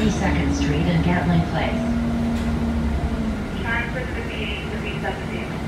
32nd Street and Gatling Place. Time for the meeting to be 17.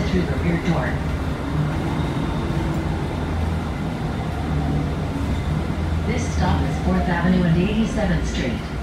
exit through the rear door. This stop is 4th Avenue and 87th Street.